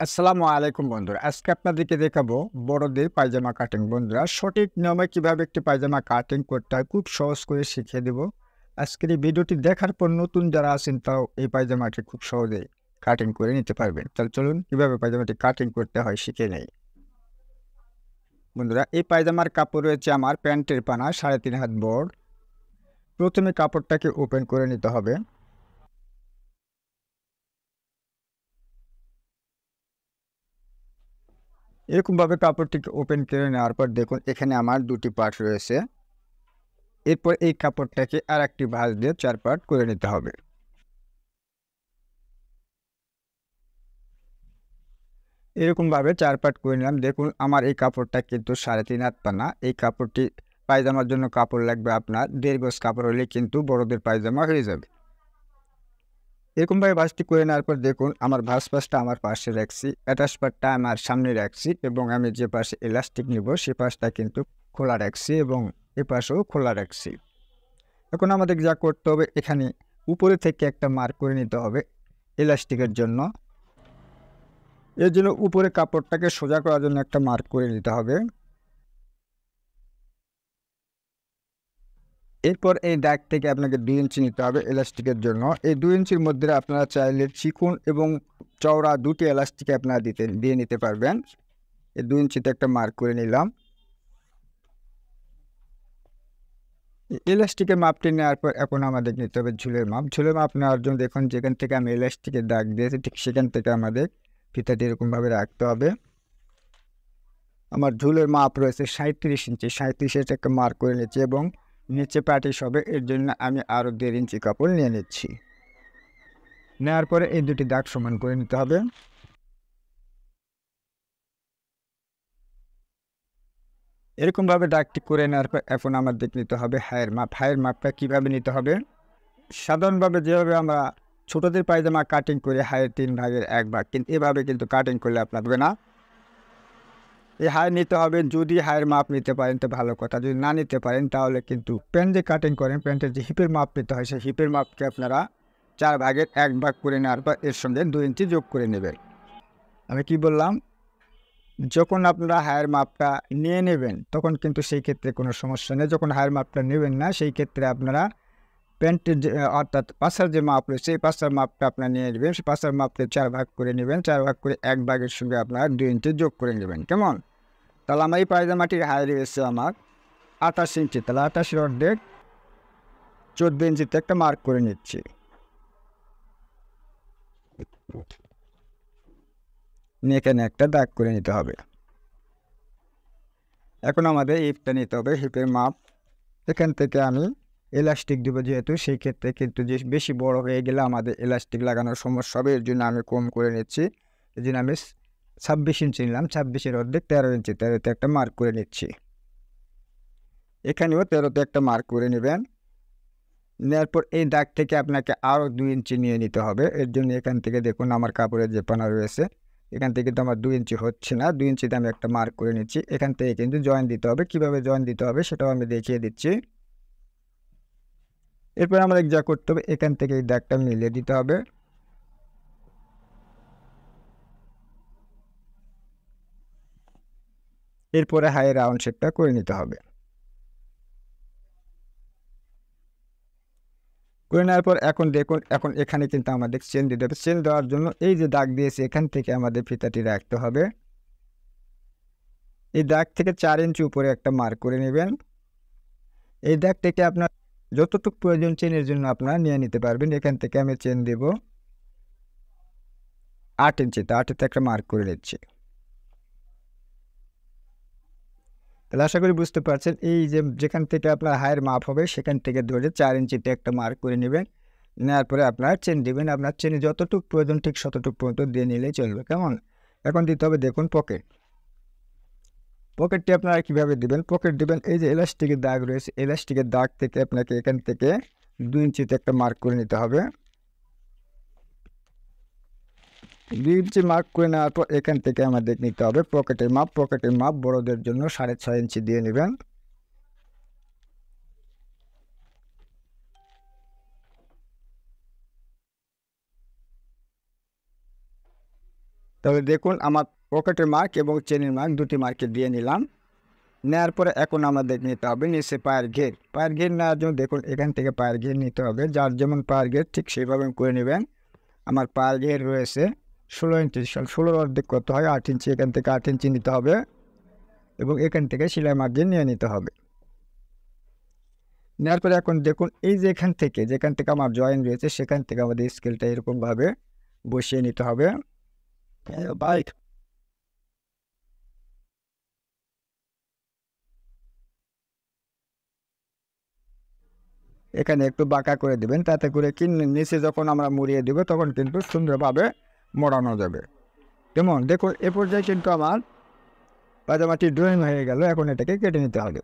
আসসালামু আলাইকুম বন্ধুরা। আজকে আপনাদেরকে দেখাবো বড়দের পায়জামা কাটিং বন্ধুরা, সঠিক নিয়মে কীভাবে একটি পায়জামা কাটিং করতে হয় খুব সহজ করে শিখিয়ে দেব। আজকের এই ভিডিওটি দেখার পর নতুন যারা আছেন, তাও এই পায়জামাটি খুব সহজেই কাটিং করে নিতে পারবেন। তাহলে চলুন, কীভাবে পায়জামাটি কাটিং করতে হয় শিখে নেই। বন্ধুরা, এই পায়জামার কাপড় রয়েছে আমার প্যান্টের পানা, সাড়ে তিন হাত বড়। প্রথমে কাপড়টাকে ওপেন করে নিতে হবে। এরকমভাবে কাপড়টিকে ওপেন করে নেওয়ার পর দেখুন, এখানে আমার দুটি পার্ট রয়েছে। এরপর এই কাপড়টাকে আর একটি ভাঁজ দিয়ে চার পার্ট করে নিতে হবে। এরকমভাবে চার পার্ট করে নিলাম। দেখুন, আমার এই কাপড়টা কিন্তু সাড়ে তিন হাত পানা। এই কাপড়টি পায়জামার জন্য কাপড় লাগবে আপনার। দেড় গজ কাপড় হলে কিন্তু বড়দের পায়জামা হয়ে যাবে। এরকমভাবে ভাঁজটি করে নেওয়ার পর দেখুন, আমার ভাঁজ আমার পাশে রাখছি, অ্যাটাচ পার্টটা আমার সামনে রাখছি এবং আমি যে পাশে এলাস্টিক নিব, সে পাশটা কিন্তু খোলা রাখছি এবং এ পাশেও খোলা রাখছি। এখন আমাদের যা করতে হবে, এখানে উপরে থেকে একটা মার্ক করে নিতে হবে এলাস্টিকের জন্য। এর জন্য উপরে কাপড়টাকে সোজা করার জন্য একটা মার্ক করে নিতে হবে। এরপর এই দাগ থেকে আপনাকে দুই ইঞ্চি নিতে হবে এলাস্টিকের জন্য। এই দুই ইঞ্চির মধ্যে আপনারা চাইলে চিকুন এবং চওড়া দুটি এলাস্টিক আপনারা দিতে, দিয়ে নিতে পারবেন। এই দুই ইঞ্চিতে একটা মার্ক করে নিলাম। এলাস্টিকের মাপটি নেওয়ার পর এখন আমাদের নিতে হবে ঝুলের মাপ। ঝুলের মাপ নেওয়ার জন্য দেখুন, যেখান থেকে আমি এলাস্টিকের দাগ দিয়েছি, ঠিক সেখান থেকে আমাদের ফিতাটি এরকমভাবে রাখতে হবে। আমার ঝুলের মাপ রয়েছে সাঁত্রিশ ইঞ্চি সাঁত্রিশের একটা মার্ক করে নিয়েছি এবং নিচে প্যাটিস হবে, এর জন্য আমি আরও দেড় ইঞ্চি কাপড় নিয়ে নিচ্ছি। নেওয়ার পরে এই দুটি দাগ সমান করে নিতে হবে। এরকমভাবে দাগটি করে নেওয়ার পর এখন আমাদের নিতে হবে হায়ের মাপ। হায়ের মাপটা কীভাবে নিতে হবে? সাধারণভাবে যেভাবে আমরা ছোটোদের পায়জামা কাটিং করে হায়ের তিন ভাগের এক ভাগ, কিন্তু এভাবে কিন্তু কাটিং করলে আপনার না। এই হাই নিতে হবে, যদি হায়ের মাপ নিতে পারেন তো ভালো কথা, যদি না নিতে পারেন তাহলে কিন্তু প্যান্ট যে কাটিং করেন প্যান্টের যে হিপের মাপ নিতে হয়, সেই হিপের মাপকে আপনারা চার ভাগের এক ভাগ করে নেওয়ার পর এর সঙ্গে দুই ইঞ্চি যোগ করে নেবেন। আমি কি বললাম? যখন আপনারা হায়ের মাপটা নিয়ে নেবেন, তখন কিন্তু সেই ক্ষেত্রে কোনো সমস্যা নেই, যখন হায়ের মাপটা নেবেন না, সেই ক্ষেত্রে আপনারা প্যান্টের যে, অর্থাৎ পাশার যে মাপ রয়েছে, সেই পাশার মাপটা আপনার নিয়ে নেবেন। সেই পাশার মাপটা চার ভাগ করে নেবেন, চার ভাগ করে এক ভাগের সঙ্গে আপনারা দুই ইঞ্চি যোগ করে নেবেন। কেমন? তাহলে আমার এই পায়জামাটির হাই রয়েছে আমার আঠাশ ইঞ্চি। তাহলে আঠাশের অর্ধেক চোদ্দ ইঞ্চিতে একটা মার্ক করে নিচ্ছি। এখানে একটা দাগ করে নিতে হবে। এখন আমাদের হিপটা নিতে হবে হিপের মাপ। এখান থেকে আমি এলাস্টিক দেবো যেহেতু, সেই ক্ষেত্রে কিন্তু যে বেশি বড় হয়ে গেলে আমাদের এলাস্টিক লাগানোর সমস্যা হবে। এর জন্য আমি কম করে নিচ্ছি। এই জন্য আমি ছাব্বিশ ইঞ্চি নিলাম। ছাব্বিশের অর্ধেক তেরো ইঞ্চি তেরোতে একটা মার্ক করে নিচ্ছি। এখানেও তেরোতে একটা মার্ক করে নেবেন। নেওয়ার পর এই দাগ থেকে আপনাকে আরও দুই ইঞ্চি নিয়ে নিতে হবে। এর জন্য এখান থেকে দেখুন আমার কাপড়ের যে পানা রয়েছে, এখান থেকে তো আমার দুই ইঞ্চি হচ্ছে না। দুই ইঞ্চিতে আমি একটা মার্ক করে নিচ্ছি। এখান থেকে কিন্তু জয়েন দিতে হবে। কীভাবে জয়েন দিতে হবে সেটাও আমি দেখিয়ে দিচ্ছি। এরপর আমাদের যা করতে হবে, এখান থেকে এই দাগটা মিলিয়ে দিতে হবে। এরপরে হাই রাউন্ড শেপটা করে নিতে হবে। করে নেওয়ার পর এখন দেখুন, এখন এখানে কিন্তু আমাদের চেন দিতে হবে। চেন দেওয়ার জন্য এই যে দাগ দিয়েছে, এখান থেকে আমাদের ফিতাটি রাখতে হবে। এই দাগ থেকে চার ইঞ্চি উপরে একটা মার্ক করে নেবেন। এই দাগ থেকে আপনার যতটুকু প্রয়োজন চেনের জন্য আপনারা নিয়ে নিতে পারবেন। এখান থেকে আমি চেন দেব আট ইঞ্চিতে আটেতে একটা মার্ক করে নিচ্ছি। তাহলে আশা করি বুঝতে পারছেন, এই যে যেখান থেকে আপনার হায়ের মাপ হবে, সেখান থেকে ধরে চার ইঞ্চিতে একটা মার্ক করে নেবেন। নেওয়ার পরে আপনার চেন দেবেন। আপনার চেনে যতটুকু প্রয়োজন ঠিক ততটুকু পর্যন্ত দিয়ে নিলেই চলবে। কেমন? এখন দিতে হবে দেখুন পকেট পকেটটি আপনারা কীভাবে দেবেন? পকেট দেবেন এই যে এলাস্টিকের দাগ রয়েছে এলাস্টিকের দাগ থেকে আপনাকে এখান থেকে দুই ইঞ্চিতে একটা মার্ক করে নিতে হবে। দুই ইঞ্চি মার্ক করে নেওয়ার পর এখান থেকে আমাদের নিতে হবে পকেটের মাপ। পকেটের মাপ বড়দের জন্য সাড়ে ছয় ইঞ্চি দিয়ে নেবেন। তাহলে দেখুন আমার পকেটের মার্ক এবং চেনের মার্ক দুটি মার্কে দিয়ে নিলাম। নেওয়ার পরে এখন আমাদের নিতে হবে নিচে পায়ের ঘের। পায়ের ঘের নেওয়ার জন্য দেখুন এখান থেকে পায়ের ঘের নিতে হবে। যার যেমন পায়ের ঘের ঠিক সেইভাবে করে নেবেন। আমার পায়ের ঘের রয়েছে ষোলো ইঞ্চি ষোলোর অর্ধেক করতে হয়? আট ইঞ্চি। এখান থেকে আট ইঞ্চি নিতে হবে এবং এখান থেকে সেলাই মার্জিন নিয়ে নিতে হবে। নেওয়ার পরে এখন দেখুন এই যে এখান থেকে, যেখান থেকে আমার জয়েন রয়েছে, সেখান থেকে আমাদের স্কেলটা এরকমভাবে বসিয়ে নিতে হবে। বাইক এখানে একটু বাঁকা করে দেবেন, তাতে করে কি নিচে যখন আমরা মুড়িয়ে দেবো, তখন কিন্তু সুন্দরভাবে মোড়ানো যাবে। যেমন দেখুন, এ পর্যায়ে কিন্তু আমার পাজামাটি ড্রয়িং হয়ে গেল, এখন এটাকে কেটে নিতে হবে।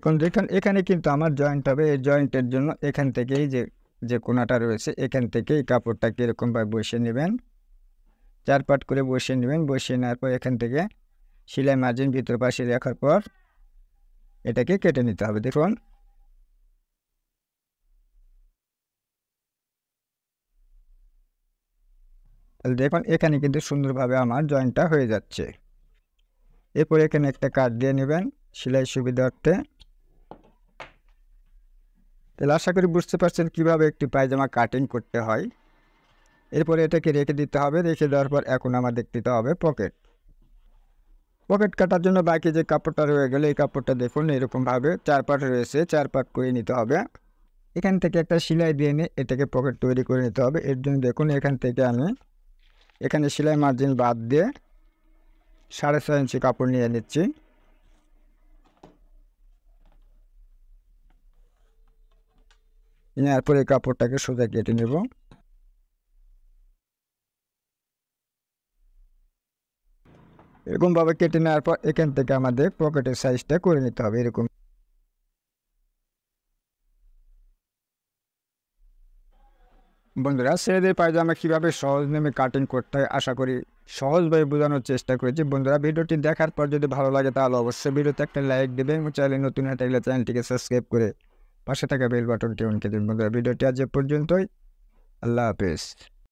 এখন দেখুন এখানে কিন্তু আমার জয়েন্ট হবে, এই জয়েন্টের জন্য এখান থেকেই যে যে কোনাটা রয়েছে, এখান থেকে এই কাপড়টাকে এরকমভাবে বসিয়ে নেবেন। চার পাট করে বসিয়ে নেবেন, বসিয়ে নেওয়ার পর এখান থেকে সেলাই মার্জিন ভিতর পাশে রাখার পর এটাকে কেটে নিতে হবে, দেখুন। তাহলে দেখুন, এখানে কিন্তু সুন্দরভাবে আমার জয়েন্টটা হয়ে যাচ্ছে। এরপর এখানে একটা কাট দিয়ে নেবেন, সেলাই সুবিধার্থে। তাহলে আশা করি বুঝতে পারছেন কীভাবে একটি পায়জামা কাটিং করতে হয়। এরপরে এটাকে রেখে দিতে হবে, রেখে দেওয়ার পর এখন আমাদের দিতে হবে পকেট পকেট কাটার জন্য বাকি যে কাপড়টা রয়ে গেলে, এই কাপড়টা দেখুন, এরকমভাবে চার পাট রয়েছে চার পাট করে নিতে হবে। এখান থেকে একটা সেলাই দিয়ে নিয়ে এটাকে পকেট তৈরি করে নিতে হবে। এর জন্য দেখুন, এখান থেকে আমি এখানে সেলাই মার্জিন বাদ দিয়ে সাড়ে ছয় ইঞ্চি কাপড় নিয়ে নিচ্ছি। নেওয়ার পরে কাপড়টাকে সোজা কেটে নেব। এরকমভাবে কেটে নেওয়ার পর এখান থেকে আমাদের পকেটের সাইজটা করে নিতে হবে এরকম। বন্ধুরা, ছেলেদের পায়জামা কীভাবে সহজ নেমে কাটিং করতে হয় আশা করি সহজভাবে বোঝানোর চেষ্টা করেছি। বন্ধুরা, ভিডিওটি দেখার পর যদি ভালো লাগে তাহলে অবশ্যই ভিডিওতে একটা লাইক দেবেন এবং চ্যানেল নতুন থাকলে চ্যানেলটিকে সাবস্ক্রাইব করে পাশে থাকা বেল বাটনটি অনকে দিন। বন্ধুরা ভিডিওটি আজ পর্যন্তই। আল্লাহ হাফেজ।